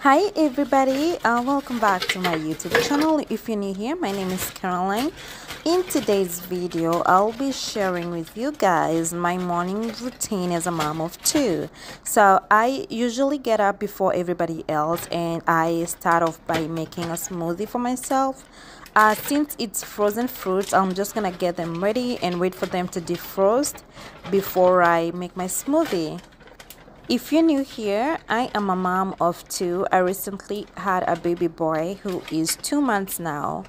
Hi everybody, uh, welcome back to my YouTube channel. If you're new here, my name is Caroline. In today's video, I'll be sharing with you guys my morning routine as a mom of two. So I usually get up before everybody else and I start off by making a smoothie for myself. Uh, since it's frozen fruits, I'm just gonna get them ready and wait for them to defrost before I make my smoothie. If you're new here, I am a mom of two. I recently had a baby boy who is two months now.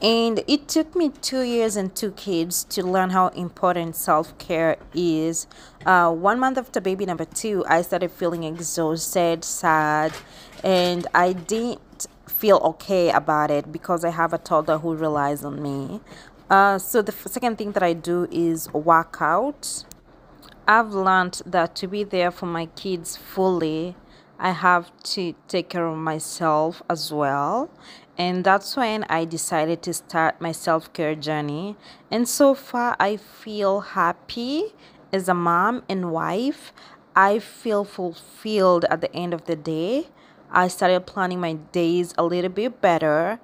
And it took me two years and two kids to learn how important self care is. Uh, one month after baby number two, I started feeling exhausted, sad, and I didn't feel okay about it because I have a toddler who relies on me. Uh, so, the second thing that I do is work out I've learned that to be there for my kids fully, I have to take care of myself as well. And that's when I decided to start my self care journey. And so far, I feel happy as a mom and wife. I feel fulfilled at the end of the day. I started planning my days a little bit better.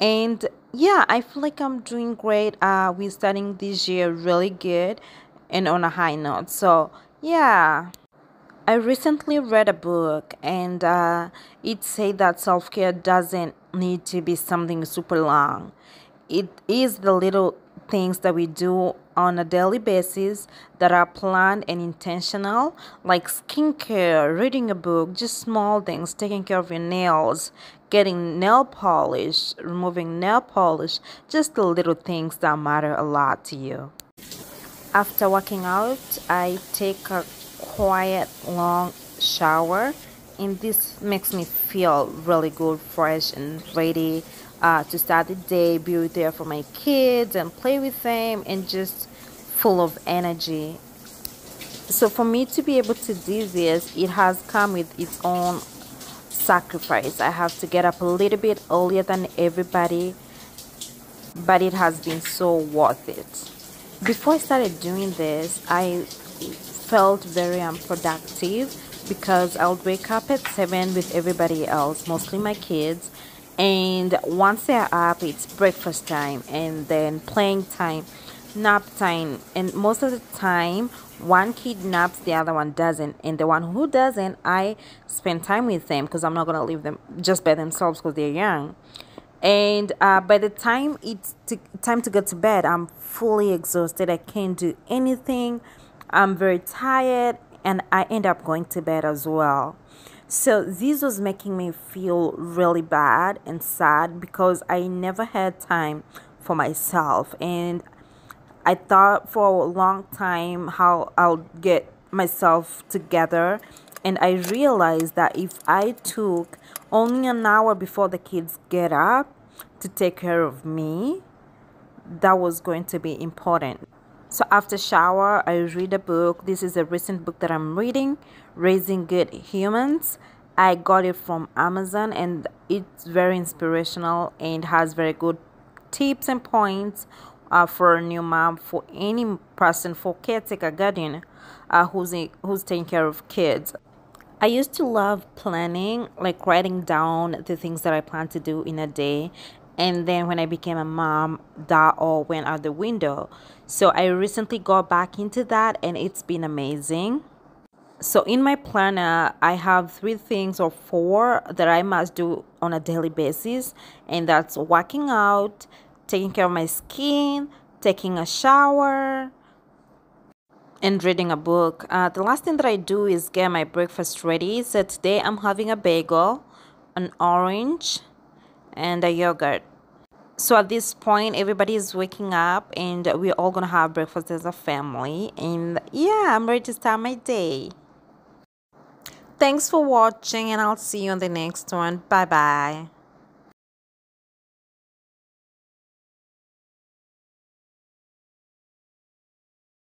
And yeah, I feel like I'm doing great. Uh, we're starting this year really good and on a high note. So, yeah. I recently read a book and uh, it said that self care doesn't need to be something super long. It is the little things that we do on a daily basis that are planned and intentional, like skincare, reading a book, just small things, taking care of your nails, getting nail polish, removing nail polish, just the little things that matter a lot to you. After working out, I take a quiet, long shower, and this makes me feel really good, fresh, and ready uh, to start the day, be there for my kids, and play with them, and just full of energy. So, for me to be able to do this, it has come with its own sacrifice. I have to get up a little bit earlier than everybody, but it has been so worth it before I started doing this, I felt very unproductive because I would wake up at 7 with everybody else, mostly my kids. And once they're up, it's breakfast time and then playing time, nap time. And most of the time, one kid naps, the other one doesn't. And the one who doesn't, I spend time with them because I'm not going to leave them just by themselves because they're young and uh, by the time it's time to go to bed i'm fully exhausted. I can't do anything. I'm very tired and i end up going to bed as well. So this was making me feel really bad and sad because i never had time for myself. And i thought for a long time how i'll get myself together. And i realized that if i took only an hour before the kids get up to take care of me that was going to be important. So after shower i read a book. This is a recent book that i'm reading raising good humans. I got it from amazon and it's very inspirational and has very good tips and points uh, for a new mom for any person for caretaker guardian uh, who's who's taking care of kids. I used to love planning, like writing down the things that I plan to do in a day. And then when I became a mom, that all went out the window. So I recently got back into that and it's been amazing. So in my planner, I have three things or four that I must do on a daily basis. And that's working out, taking care of my skin, taking a shower, and reading a book. Uh, the last thing that I do is get my breakfast ready. So today I'm having a bagel, an orange, and a yogurt. So at this point, everybody is waking up and we're all gonna have breakfast as a family. And yeah, I'm ready to start my day. Thanks for watching and I'll see you on the next one. Bye bye.